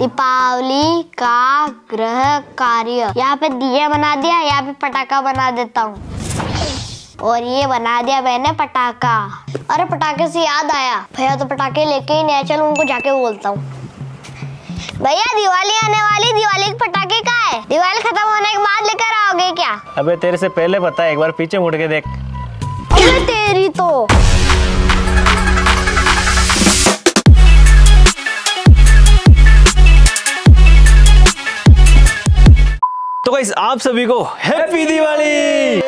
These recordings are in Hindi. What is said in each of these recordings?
दीपावली का ग्रह कार्य। यहाँ पे दिया बना दिया यहाँ पे पटाखा बना देता हूँ। और ये बना दिया मैंने पटाखा। अरे पटाखे से याद आया। भैया तो पटाखे लेके ही नहीं चलो उनको जाके बोलता हूँ। भैया दिवाली आने वाली दिवाली के पटाखे का है? दिवाली खत्म होने के बाद लेकर आओगे क्या? अबे तेरे से पहले बता एक बार पीछे मुड़ के देख। तेरी तो। गाइस आप सभी को हैप्पी दिवाली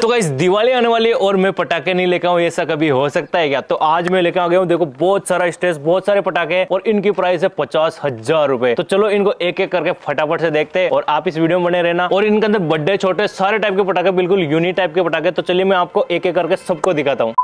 तो गाइस दिवाली आने वाली है और मैं पटाखे नहीं लेकर आऊँ ऐसा कभी हो सकता है क्या? तो आज मैं लेकर आ गया हूँ देखो बहुत सारा स्टेज बहुत सारे पटाखे हैं और इनकी प्राइस है पचास हज़ार रुपए। तो चलो इनको एक एक करके फटाफट से देखते हैं और आप इस वीडियो में बने रहना। और इनके अंदर बड्डे छोटे सारे टाइप के पटाखे बिल्कुल यूनिक टाइप के पटाखे। तो चलिए मैं आपको एक एक करके सबको दिखाता हूँ।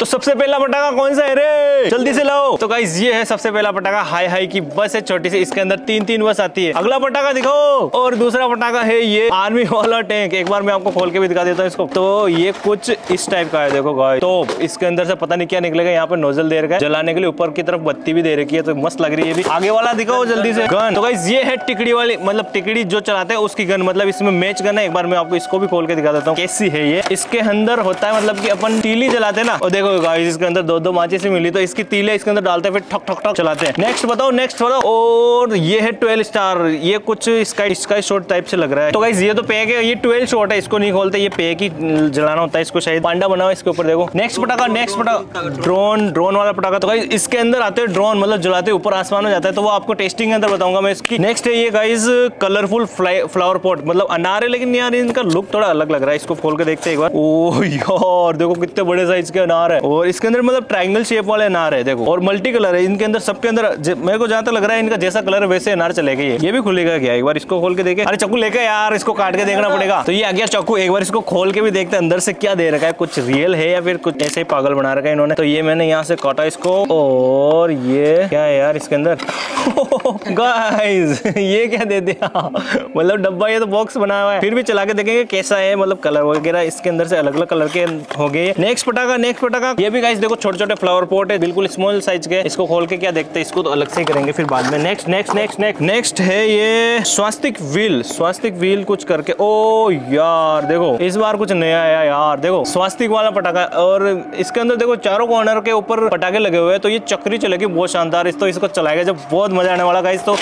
तो सबसे पहला पटाखा कौन सा है रे? जल्दी से लाओ। तो गाइस ये है सबसे पहला पटाखा हाई हाई की बस है, छोटी सी, इसके अंदर तीन तीन बस आती है। अगला पटाखा दिखाओ। और दूसरा पटाखा है ये आर्मी वाला टैंक एक बार मैं आपको खोल के भी दिखा देता हूँ इसको। तो ये कुछ इस टाइप का है, देखो गाय तो इसके अंदर से पता नहीं क्या निकलेगा, यहाँ पे नोजल दे रखा है। जलाने के लिए ऊपर की तरफ़ बत्ती भी दे रखी है तो मस्त लग रही है आगे वाला दिखाओ जल्दी से। गन तो गाइस ये है टिकड़ी वाली मतलब टिकड़ी जो चलाते हैं, उसकी गन मतलब इसमें मैच गन है। एक बार मैं आपको इसको भी खोल के दिखा देता हूँ, कैसी है ये। इसके अंदर होता है मतलब की अपन तीली जलाते ना। और देखो गाइस इसके अंदर दो दो माचिस मिली तो इसकी तीले इसके अंदर डालते हैं, फिर ठक ठक ठक चलाते हैं। नेक्स्ट बताओ नेक्स्ट बताओ। और ये है ट्वेल्व स्टार ये कुछ स्काई स्काई शॉट टाइप से लग रहा है। तो गाइस ये तो पैक है, ये ट्वेल्व शॉट है, इसको नहीं खोलते, ये पैक ही जलाना होता है इसको शायद। पांडा बना हुआ इसके ऊपर, देखो। नेक्स्ट पटाखा नेक्स्ट पटाखा ड्रोन ड्रोन वाला पटाखा। तो गाइस इसके अंदर आते हैं ड्रोन मतलब जलाते हैं, ऊपर आसमान में जाता है तो वो आपको टेस्टिंग के अंदर बताऊँगा मैं इसकी। नेक्स्ट है ये गाइस कलरफुल फ्लावर पॉट मतलब अनार है, लेकिन यार इनका लुक थोड़ा अलग लग रहा है। इसको खोल के देखते हैं एक बार। ओ यार, देखो कितने बड़े साइज़ के अनार है। और इसके अंदर मतलब ट्राइंगल शेप वाले अनार है, देखो। और मल्टी कलर है, इनके अंदर, सबके अंदर मेरे को जहाँ तक लग रहा है, इनका जैसा कलर है वैसे अनार चलेगा ये ये भी खुलेगा क्या? एक बार इसको खोल के देखे। अरे, चाकू लेके यार, इसको काट के देखना पड़ेगा। तो ये आ गया चाकू। एक बार इसको खोल के भी देखते अंदर से क्या दे रखा है। कुछ रियल है या फिर कुछ ऐसे ही पागल बना रखा है इन्होंने। तो ये मैंने यहाँ से काटा इसको, और ये क्या है यार इसके अंदर? गाइस ये क्या दे दिया? मतलब डब्बा ये तो बॉक्स बनाया हुआ है। फिर भी चला के देखेंगे कैसा है मतलब कलर वगैरह इसके अंदर से अलग अलग कलर के हो गए नेक्स्ट पटाखा नेक्स्ट पटाखा। ये भी गाइस देखो छोटे छोटे फ्लावर पॉट है बिल्कुल स्मॉल साइज़ के। इसको खोल के क्या देखते हैं? इसको तो अलग से करेंगे फिर बाद में। Next next next next next है ये स्वास्तिक व्हील स्वास्तिक व्हील कुछ करके। ओ यार, देखो, इस बार कुछ नया आया यार। देखो स्वास्तिक वाला पटाखा। और इसके अंदर देखो, चारों कॉर्नर के ऊपर पटाखे लगे हुए हैं। तो ये चक्री चलेगी, बहुत शानदार। इस तो इसको चलाएगा जब बहुत मज़ा आने वाला गाइस तो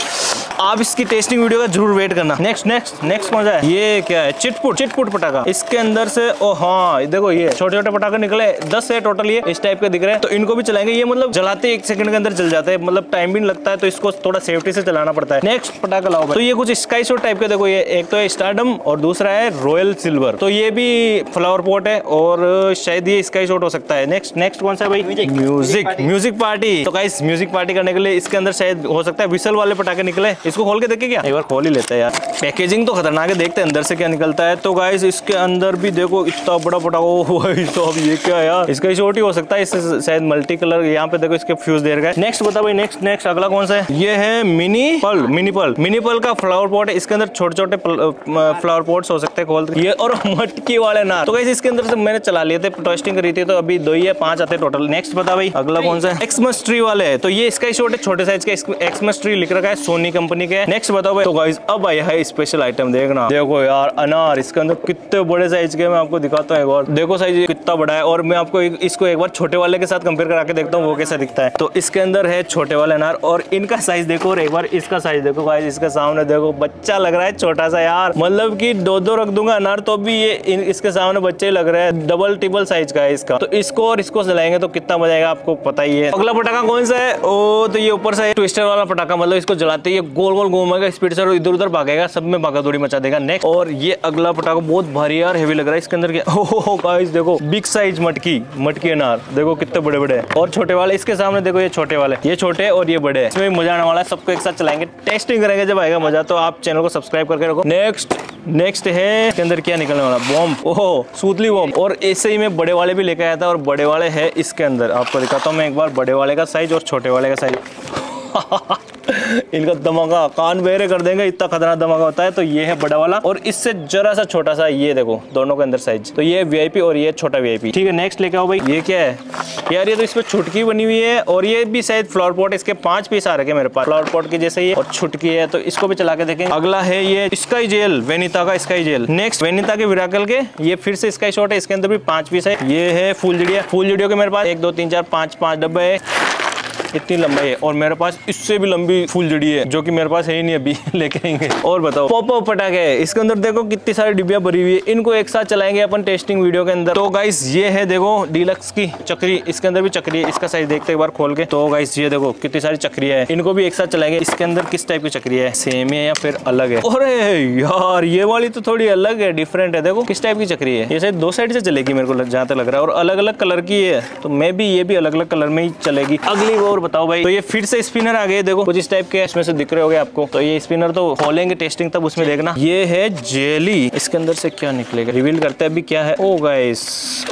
आप इसकी टेस्टिंग वीडियो का ज़रूर वेट करना। नेक्स्ट नेक्स्ट नेक्स्ट कौन सा है? ये क्या है? चिटपुट चिटपुट पटाखा। इसके अंदर से ओ हाँ देखो ये। छोटे छोटे पटाखे निकले दस है टोटल ये इस टाइप के दिख रहे हैं। तो इनको भी चलाएँगे। ये मतलब जलाते एक सेकंड के अंदर जल जाते हैं। मतलब टाइम भी लगता है तो इसको थोड़ा सेफ्टी से चलाना पड़ता है। नेक्स्ट पटाखा लाओ तो ये कुछ स्काई शॉट टाइप के देखो ये। एक तो है स्टारडम और दूसरा है रॉयल सिल्वर तो ये भी फ्लावर पॉट है और शायद ये स्काई शॉट हो सकता है। नेक्स्ट नेक्स्ट कौन सा है भाई? म्यूज़िक म्यूज़िक पार्टी तो गाइस म्यूज़िक पार्टी करने के लिए इसके अंदर शायद हो सकता है। विसल वाले पटाखे निकले। इसको खोल के देखे क्या? एक बार खोल ही लेते हैं यार। पैकेजिंग तो खतरनाक है देखते हैं अंदर से क्या निकलता है। तो गाइस इसके अंदर भी देखो इतना बड़ा पटाखा। ओ भाई तो अब ये क्या यार? इसका शॉर्ट ही हो सकता है इससे शायद मल्टी कलर यहाँ पे देखो इसके फ्यूज दे रखा है नेक्स्ट बता भाई नेक्स्ट नेक्स्ट अगला कौन सा है? ये है मिनी पल मिनी पल मिनी पल का फ्लावर पॉट है इसके अंदर छोटे छोटे फ्लावर पॉट्स हो सकते हैं खोल ये और मटकी वाले ना तो गाइस इसके अंदर से मैंने चला लिए थे टेस्टिंग करी थी तो अभी दो ही है पाँच आते टोटल नेक्स्ट बता भाई अगला कौन सा है? एक्समस ट्री वाले है। तो ये इसका शॉर्ट है छोटे साइज़ का एक्समस ट्री लिख रखा है सोनी कंपनी के नेक्स्ट बताओ भाई। तो गाइस अब आया है स्पेशल आइटम देखना। देखो यार, अनार, इसके अंदर कितने बड़े साइज़ के मैं आपको दिखाता हूँ एक बार। देखो साइज़ कितना बड़ा है और मैं आपको इसको एक बार छोटे वाले के साथ कंपेयर करा के देखता हूँ, वो कैसा दिखता है। तो इसके अंदर है छोटे वाले अनार और इनका साइज़ देखो और एक बार इसका साइज़ देखो। गाइस इसके सामने देखो, बच्चा लग रहा है, छोटा सा यार। मतलब की दो दो रख दूँगा अनार तो भी ये इसके सामने बच्चे लग रहे हैं डबल टिबल साइज़ का है इसका। तो इसको और इसको चलाएँगे तो कितना मज़ा आएगा, आपको पता ही है। अगला पटाखा कौन सा है? ओ तो ये ऊपर से ट्विस्टर वाला पटाखा मतलब इसको जलाते ये गोल गोल घूमेगा स्पीड से इधर उधर भागेगा, सब में भागा दौड़ी मचा देगा। नेक्स्ट और ये अगला पटाखा बहुत भारी और हेवी लग रहा है इसके अंदर क्या ओहो गाइस देखो बिग साइज़ मटकी मटकी अनार, देखो कितने बड़े बड़े और छोटे वाले, इसके सामने देखो ये छोटे वाले, ये छोटे और ये बड़े इसमें भी मज़ा आने वाला है, सबको एक साथ चलाएँगे टेस्टिंग करेंगे, जब आएगा मज़ा तो आप चैनल को सब्सक्राइब करके रखो। नेक्स्ट नेक्स्ट है, इसके अंदर क्या निकलने वाला बॉम्ब ओहो सूतली बॉम्ब और ऐसे ही मैं बड़े वाले भी लेके आया था, और बड़े वाले है इसके अंदर। आपको दिखाता हूँ मैं एक बार, बड़े वाले का साइज़ और छोटे वाले का साइज़ इनका धमाका कान बेरे कर देंगे, इतना खतरनाक धमाका होता है तो ये है बड़ा वाला। और इससे जरा सा छोटा सा ये देखो, दोनों के अंदर साइज़ तो ये वीआईपी और ये छोटा वीआईपी ठीक है नेक्स्ट लेके आओ भाई। ये क्या है? यार, ये तो इसमें छुटकी बनी हुई है, और ये भी शायद फ्लावर पॉट इसके पाँच पीस आ रखे मेरे पास। फ्लावर पॉट के जैसे ये, और छुटकी है तो इसको भी चला के देखें। अगला है ये स्काई जेल वेनिता का स्काई जेल नेक्स्ट वेनिता के विराकल के, ये फिर से स्काई शॉट है, इसके अंदर भी पाँच पीस है। ये है फूल जड़िया फूल जड़ियों के मेरे पास एक, दो, तीन, चार, पाँच पाँच डब्बे है। इतनी लंबाई है और मेरे पास इससे भी लंबी फूल जड़ी है, जो कि मेरे पास है ही नहीं अभी, लेके आएँगे। और बताओ। पॉप पटाखे इसके अंदर देखो कितनी सारी डिब्बियाँ भरी हुई है। इनको एक साथ चलाएँगे अपन टेस्टिंग वीडियो के अंदर। तो गाइस ये है देखो डीलक्स की चक्री। इसके अंदर भी चक्री है। इसका साइज़ देखते एक बार खोल के। तो गाइस ये देखो कितनी सारी चक्रिया है। इनको भी एक साथ चलाएँगे। इसके अंदर किस टाइप की चक्रिया है? सेम है या फिर अलग है? अरे यार, ये वाली तो थोड़ी अलग है डिफरेंट है। देखो किस टाइप की चक्री है। ये शायद दो साइड से चलेगी मेरे को जहाँ तक लग रहा है। और अलग अलग कलर की है। तो मे भी, ये भी अलग अलग कलर में ही चलेगी। अगली और बताओ भाई। तो ये फिर से स्पिनर आ गए, देखो, कुछ इस टाइप के इसमें से दिख रहे होगे आपको। तो ये स्पिनर तो खोलेंगे, टेस्टिंग तब उसमें देखना। ये है जेली। इसके अंदर से क्या निकलेगा? रिवील करते अभी क्या है। ओ गाइस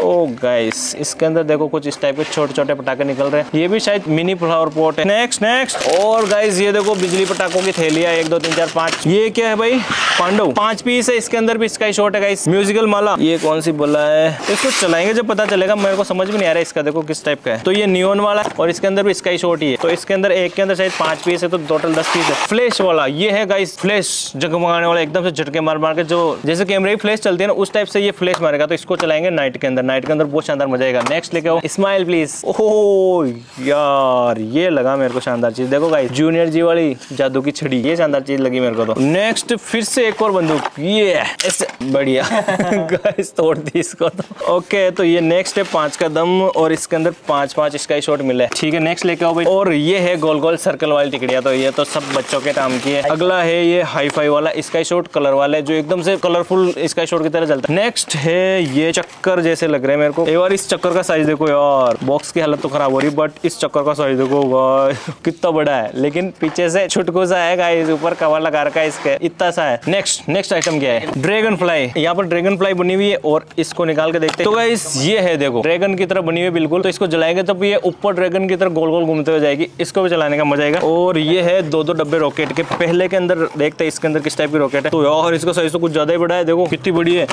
ओ गाइस इसके अंदर देखो कुछ इस टाइप के छोटे छोटे पटाखे निकल रहे हैं। ये भी शायद मिनी फ्लावर पॉट है। नेक्स्ट नेक्स्ट और गाइस ये देखो बिजली पटाखों की थैलिया एक, दो, तीन, चार, पाँच। ये क्या है भाई? पांडव। पाँच पीस है इसके अंदर भी स्काई शॉट है गाइस म्यूजिकल माला। ये कौन सी बोला है? इसको चलाएँगे जब पता चलेगा। मेरे को समझ में नहीं आ रहा है इसका, देखो किस टाइप का है। तो ये नियोन वाला है और इसके अंदर भी स्काई शॉट ही। है तो इसके अंदर एक के अंदर शायद पाँच पीस है तो टोटल दस पीस है। फ्लैश वाला ये है गाइस फ्लैश जगमगाने वाला एकदम से झटके मार मार के जो जैसे कैमरे की फ्लैश चलती है ना उस टाइप से ये फ्लैश मारेगा तो इसको चलाएँगे नाइट के अंदर। नाइट के अंदर बहुत शानदार मज़ा आएगा। नेक्स्ट लेके आओ। स्माइल प्लीज़ ओह यार ये लगा मेरे को शानदार चीज़। देखो गाइस जूनियर जी वाली जादू की छड़ी ये शानदार चीज़ लगी मेरे को तो। नेक्स्ट फिर से एक और बंदूक। ये बढ़िया। गाइस तोड़ दी इसको तो। ओके तो ये नेक्स्ट है पाँच का दम और इसके अंदर पाँच पाँच स्काई शॉट मिला है। ठीक है नेक्स्ट लेके आओ भाई। और ये है गोल गोल सर्कल वाली टिकड़िया तो ये तो सब बच्चों के काम की है। अगला है ये हाई फाई वाला स्काई शॉट कलर वाला, जो एकदम से कलरफुल स्काई शॉट की तरह चलता है। नेक्स्ट है ये चक्कर जैसे लग रहे हैं मेरे को। एक बार इस चक्कर का साइज़ देखो यार। बॉक्स की हालत तो खराब हो रही बट इस चक्कर का साइज़ देखो कितना बड़ा है। लेकिन पीछे से छुटको सा है गाइस ऊपर कवर लगा रखा है इसके। इतना सा है। नेक्स्ट नेक्स्ट आइटम क्या है? ड्रैगन फ्लाई यहाँ पर ड्रैगन फ्लाई बनी हुई है और इसको निकाल के देखते हैं। तो गाइस ये है देखो। ड्रैगन की तरह बनी हुई बिल्कुल। तो इसको जलाएँगे, तब ये ऊपर ड्रैगन की तरह गोल गोल घूमते हुए जाएगी, इसको भी चलाने का मज़ा आएगा। और ये है दो दो डब्बे रॉकेट के, पहले के अंदर देखते हैं, इसके अंदर किस टाइप की रॉकेट है। तो और इसका साइज़ तो कुछ ज़्यादा ही बड़ा है, देखो, कितनी बड़ी है।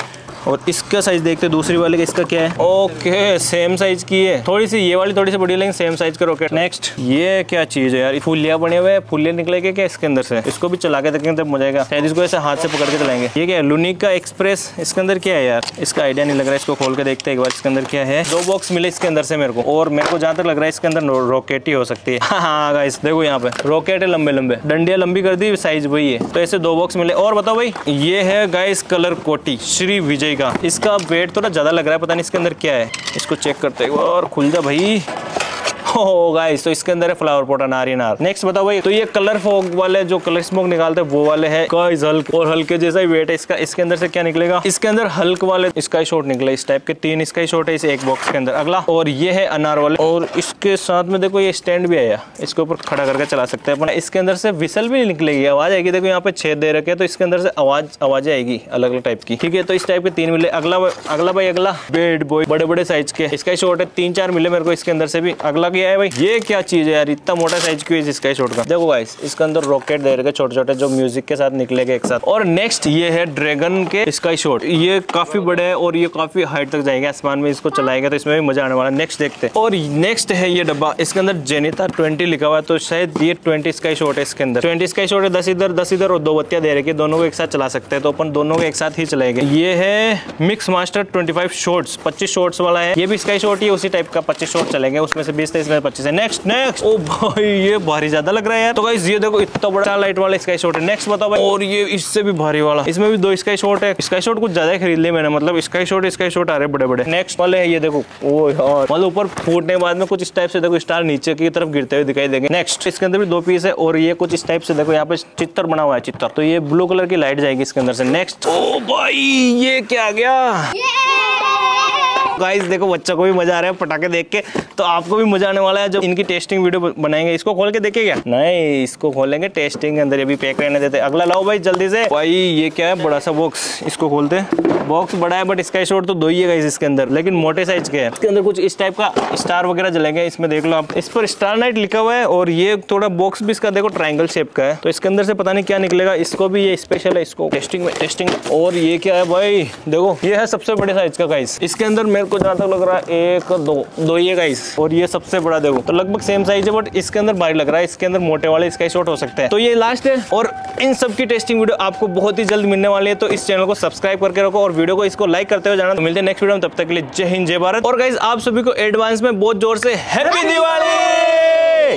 और इसका साइज़ देखते दूसरी वाले का इसका क्या है? ओके सेम साइज़ की है। थोड़ी सी ये वाली थोड़ी सी बड़ी है, लेकिन सेम साइज़ का रॉकेट नेक्स्ट ये क्या चीज़ है यार? फुलिया बने हुए हैं फुलिया निकलेंगे क्या इसके अंदर से? इसको भी चला के देखेंगे तब मज़ा आएगा। शायद इसको ऐसे हाथ से पकड़ के चलाएँगे। ये क्या है? लुनिक का एक्सप्रेस इसके अंदर क्या है यार? इसका आइडिया नहीं लग रहा है इसको खोल के देखते एक बार इसके अंदर क्या है? दो बॉक्स मिले इसके अंदर से मेरे को। और मेरे को जहाँ तक लग रहा है इसके अंदर रॉकेट ही हो सकती है। हाँ गाइस देखो यहाँ पे। रॉकेट है लंबे लंबे। डंडिया लंबी कर दी साइज़ वही है। तो ऐसे दो बॉक्स मिले। और बताओ भाई ये है गाइस कलर कोटी। श्री विजय का इसका वेट थोड़ा ज़्यादा लग रहा है, पता नहीं इसके अंदर क्या है। इसको चेक करते हैं और खुल जा भाई। हो गाइस तो इसके अंदर है फ्लावर पॉट अनार ही अनार नेक्स्ट बताओ भाई तो ये कलर फोक वाले जो कलर स्मोक निकालते हैं, वो वाले है गाइस हल्क और हल्के जैसा ही वेट है, इसका, इसके अंदर से क्या निकलेगा? इसके अंदर हल्क वाले स्काई शॉट निकले, इस टाइप के तीन स्काई शॉट है इस एक बॉक्स के अंदर। अगला, और ये है अनार वाले। और इसके साथ में देखो, ये स्टैंड भी आया इसके ऊपर खड़ा करके चला सकते हैं अपन। इसके अंदर से विसल भी निकलेगी, आवाज़ आएगी। देखो, यहाँ पे छेद दे रखे तो इसके अंदर से आवाज़ आवाज़ आएगी अलग अलग टाइप की। ठीक है तो इस टाइप के तीन मिले। अगला अगला भाई, अगला। बेड बॉय बड़े बड़े साइज़ के। इसका शॉट है तीन चार मिले मेरे को इसके अंदर से भी। अगला है भाई। ये क्या चीज़ है यार इतना मोटा साइज़ क्यों है इसका शॉट का देखो गाइस इसके अंदर रॉकेट दे रखे छोटे छोटे जो म्यूज़िक के साथ निकलेंगे एक साथ। और नेक्स्ट ये है ड्रैगन के स्काई शॉट ये काफ़ी बड़े है और ये काफ़ी हाइट तक जाएँगे। आसमान में इसको चलाएँगे तो इसमें भी मज़ा आने वाला नेक्स्ट देखते हैं। और नेक्स्ट है ये डब्बा। इसके अंदर जेनिता ट्वेंटी लिखा हुआ है तो शायद ये ट्वेंटी स्काई शॉट है इसके अंदर। ट्वेंटी स्काई शॉट है दस इधर दस इधर और दो बत्तियाँ दे रखे दोनों को एक साथ चला सकते हैं तो अपन दोनों को एक साथ ही चलाएँगे। ये है mix master twenty five shots पच्चीस शॉर्ट्स वाला है। ये भी स्काई शॉट है, उसी टाइप का पच्चीस शॉट चलेंगे। उसमें से बीस तेईस में पच्चीस है। नेक्स्ट नेक्स्ट ओ भाई, ये भारी ज़्यादा लग रहा है यार। तो गाइस ये देखो, इतना बड़ा लाइट वाला स्काई शॉट है। नेक्स्ट बताओ भाई। और ये इससे भी भारी वाला। इसमें भी दो स्काई शॉट है। स्काई शॉट कुछ ज़्यादा ही खरीद लिया मैंने मतलब स्काई शॉट स्काई शॉट आ रहे बड़े बड़े नेक्स्ट वाले है, ये देखो। ओ यार। मतलब ऊपर फूटने बाद में कुछ इस टाइप से देखो स्टार नीचे की तरफ़ गिरते हुए दिखाई देंगे। नेक्स्ट इसके अंदर भी दो पीस है और ये कुछ इस टाइप से देखो, यहाँ पे चित्र बना हुआ है चित्र तो ये ब्लू कलर की लाइट जाएगी इसके अंदर से। नेक्स्ट ओ भाई, ये क्या गया? गाइस देखो, बच्चा को भी मज़ा आ रहा है पटाखे देख के। तो आपको भी मज़ा आने वाला है जब इनकी टेस्टिंग वीडियो बनाएँगे। इसको खोल के देखे क्या? नहीं, इसको खोलेंगे टेस्टिंग के अंदर। ये पैक रहने देते अगला लाओ भाई, जल्दी से। भाई, ये क्या है? बड़ा सा बॉक्स इसको खोलते बॉक्स बड़ा है बट स्काई शॉट तो दो ही है इसके अंदर। लेकिन मोटे साइज़ के है। इसके अंदर कुछ इस टाइप का स्टार वगैरह जलेंगे। इसमें देख लो आप। इस पर स्टार नाइट लिखा हुआ है, और ये थोड़ा बॉक्स भी इसका देखो ट्राइंगल शेप का है। तो इसके अंदर से पता नहीं क्या निकलेगा। इसको भी ये स्पेशल है, इसको टेस्टिंग में टेस्टिंग और ये क्या है भाई? देखो, ये है सबसे बड़े साइज़ का गाइस इसके अंदर मेरे को जहाँ तक लग रहा है, एक, दो। दो ही है गाइस और ये सबसे बड़ा देखो। तो लगभग सेम साइज़ है बट इसके अंदर भारी लग रहा है। इसके अंदर मोटे वाले, इसका शॉर्ट हो सकते हैं। तो ये लास्ट है। और इन सब की टेस्टिंग वीडियो आपको बहुत ही जल्द मिलने वाली है। तो इस चैनल को सब्सक्राइब करके रखो और वीडियो को इसको लाइक करते हुए जाना। तो मिलते हैं नेक्स्ट वीडियो में। तब तक के लिए जय हिंद, जय भारत। और गाइज़ आप सभी को एडवांस में बहुत ज़ोर से हैप्पी दिवाली!